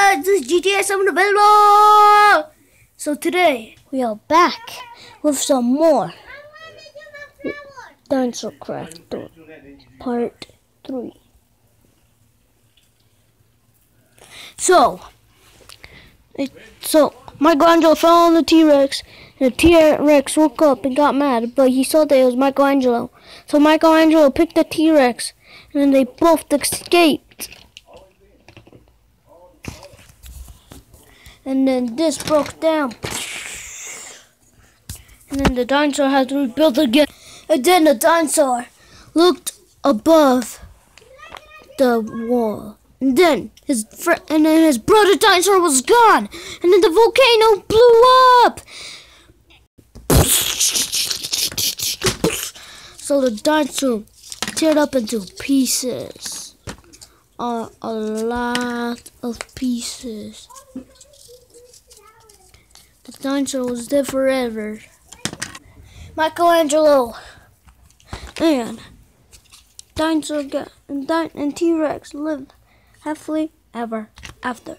This is GTA 7 available! So today, We are back with some more Dinosaur Craft Part 3. So, it, so Michelangelo fell on the T-Rex, and the T-Rex woke up and got mad, but he saw that it was Michelangelo. So Michelangelo picked the T-Rex, and they both escaped. And then this broke down. And then the dinosaur had to rebuild again. And then the dinosaur looked above the wall. And then his fr- and then his brother dinosaur was gone. And then the volcano blew up. So the dinosaur teared up into pieces. Uh, a lot of pieces. The dinosaur was there forever. Michelangelo and dinosaur and, di- and T-Rex lived happily ever after.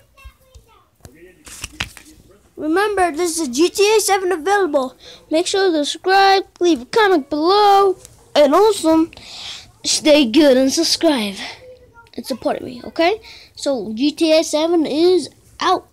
Remember, this is GTA 7 available. Make sure to subscribe, leave a comment below, and also stay good and subscribe and support me, okay? So GTA 7 is out.